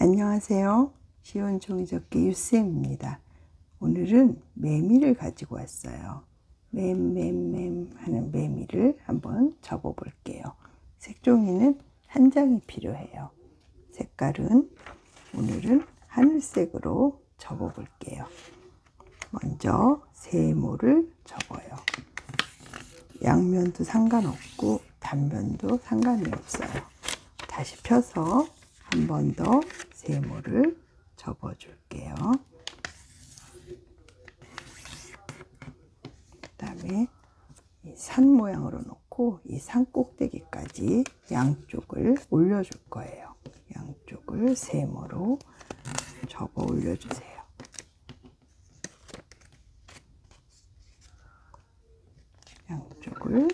안녕하세요. 시온 종이접기 유쌤입니다. 오늘은 매미를 가지고 왔어요. 맴맴맴 하는 매미를 한번 접어 볼게요. 색종이는 한 장이 필요해요. 색깔은 오늘은 하늘색으로 접어 볼게요. 먼저 세모를 접어요. 양면도 상관없고 단면도 상관이 없어요. 다시 펴서 한 번 더 세모를 접어 줄게요. 그 다음에 산 모양으로 놓고 이 산 꼭대기까지 양쪽을 올려줄 거예요. 양쪽을 세모로 접어 올려주세요. 양쪽을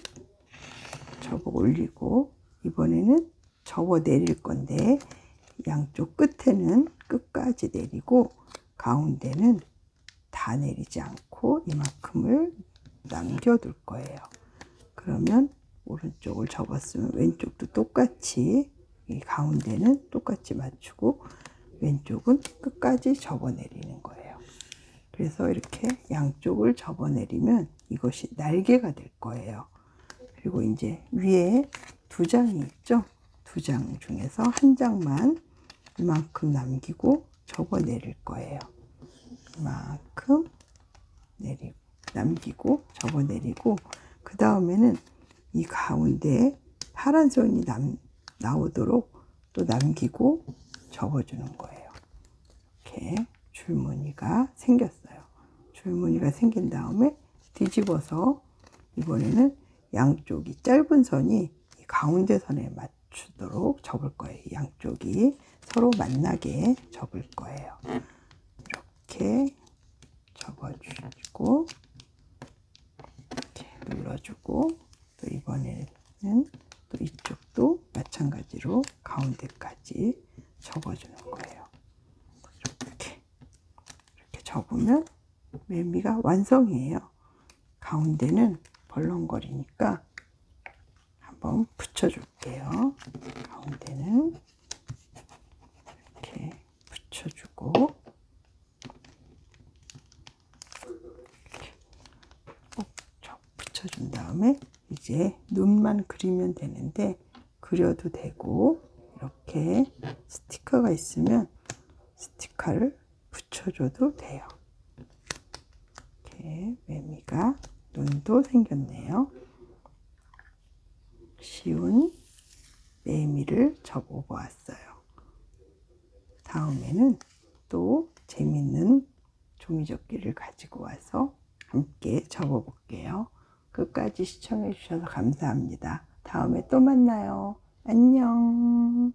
접어 올리고 이번에는 접어 내릴 건데 양쪽 끝에는 끝까지 내리고 가운데는 다 내리지 않고 이만큼을 남겨둘 거예요. 그러면 오른쪽을 접었으면 왼쪽도 똑같이 이 가운데는 똑같이 맞추고 왼쪽은 끝까지 접어내리는 거예요. 그래서 이렇게 양쪽을 접어내리면 이것이 날개가 될 거예요. 그리고 이제 위에 두 장이 있죠. 두 장 중에서 한 장만 이만큼 남기고 접어 내릴 거예요. 이만큼 내리고 남기고 접어 내리고 그 다음에는 이 가운데 파란 선이 남, 나오도록 또 남기고 접어주는 거예요. 이렇게 줄무늬가 생겼어요. 줄무늬가 생긴 다음에 뒤집어서 이번에는 양쪽이 짧은 선이 가운데 선에 맞추도록 접을 거예요. 양쪽이 서로 만나게 접을 거예요. 이렇게 접어주고 이렇게 눌러주고 또 이번에는 또 이쪽도 마찬가지로 가운데까지 접어주는 거예요. 이렇게 이렇게 접으면 매미가 완성이에요. 가운데는 벌렁거리니까 한번 붙여줄게요. 가운데는 이렇게 붙여주고 이렇게 꼭 붙여준 다음에 이제 눈만 그리면 되는데 그려도 되고 이렇게 스티커가 있으면 스티커를 붙여줘도 돼요. 이렇게 매미가 눈도 생겼네요. 쉬운 매미를 접어보았어요. 다음에는 또 재밌는 종이접기를 가지고 와서 함께 접어볼게요. 끝까지 시청해 주셔서 감사합니다. 다음에 또 만나요. 안녕.